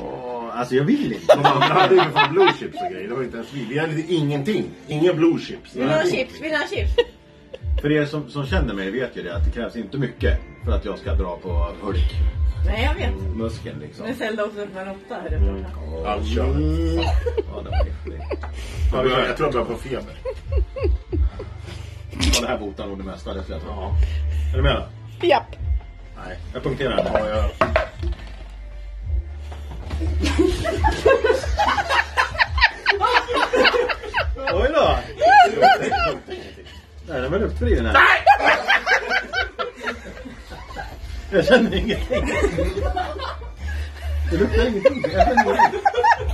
Åh, alltså jag vill inte. De andra hade ju fan blue chips och grejer. Det var inte ens vi. Vi hade ingenting. Inga blue chips. Vill du ha chips? Vill du ha chips? För er som, som känner mig vet ju det att det krävs inte mycket för att jag ska dra på Hulk. Nej, jag vet. Muskeln liksom. Nu ställde också upp en råtta här uppe. Allt kör. Ja, det var häftigt. Jag tror jag börjar få feber. Ja, det här botar nog det mesta. Det ska jag tro. Ja. Är du med? Japp. Nej, jag punkterar Ja, den. jag... Nej, den var luktfri den här. Jag känner ingenting. Det luktar ingenting. Jag känner ingenting. Va? Jag känner ingenting.